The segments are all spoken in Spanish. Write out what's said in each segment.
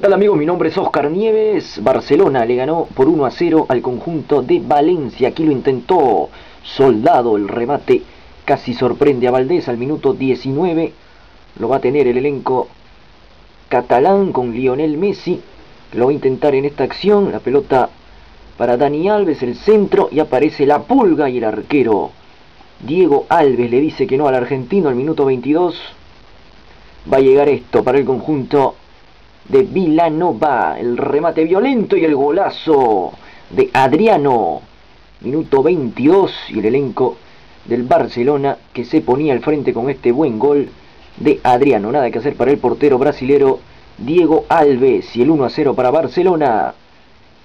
Hola amigos? Mi nombre es Oscar Nieves. Barcelona le ganó por 1 a 0 al conjunto de Valencia. Aquí lo intentó Soldado. El remate casi sorprende a Valdés al minuto 19. Lo va a tener el elenco catalán con Lionel Messi. Lo va a intentar en esta acción. La pelota para Dani Alves, el centro. Y aparece la pulga y el arquero. Diego Alves le dice que no al argentino al minuto 22. Va a llegar esto para el conjunto de Vilanova. El remate violento y el golazo de Adriano. Minuto 22 y el elenco del Barcelona que se ponía al frente con este buen gol de Adriano. Nada que hacer para el portero brasilero Diego Alves. Y el 1 a 0 para Barcelona.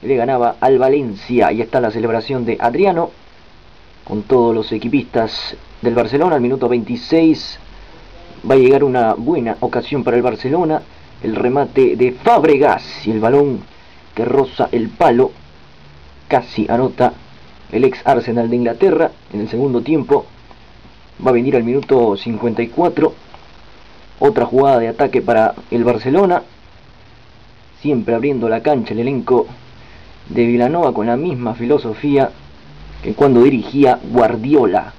Le ganaba al Valencia. Y está la celebración de Adriano. Con todos los equipistas del Barcelona. Al minuto 26 va a llegar una buena ocasión para el Barcelona el remate de Fabregas y el balón que roza el palo casi anota el ex Arsenal de Inglaterra. En el segundo tiempo va a venir al minuto 54 otra jugada de ataque para el Barcelona. Siempre abriendo la cancha el elenco de Vilanova con la misma filosofía que cuando dirigía Guardiola.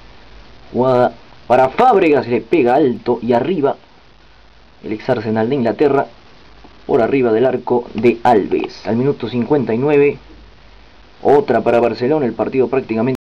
Jugada para Fábregas le pega alto y arriba el ex Arsenal de Inglaterra, por arriba del arco de Alves. Al minuto 59, otra para Barcelona, el partido prácticamente